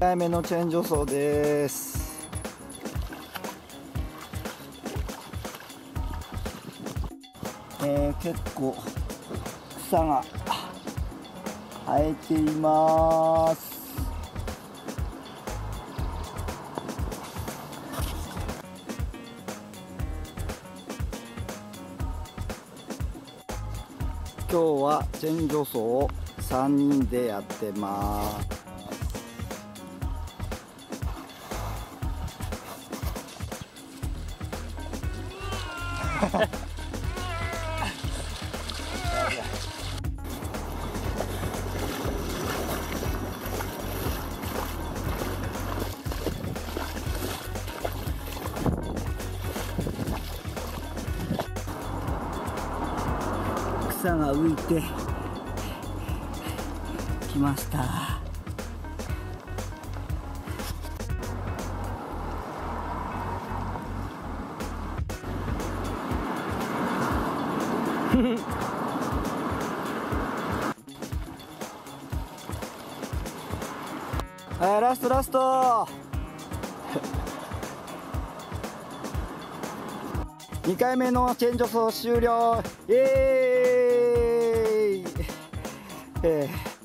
2回目のチェーン助走です。えー、結構草が生えています。今日はチェーン助走を3人でやってます。草が浮いてきました。はいラストラスト。2 回目のチェンジョ走終了。イエーイ。えー。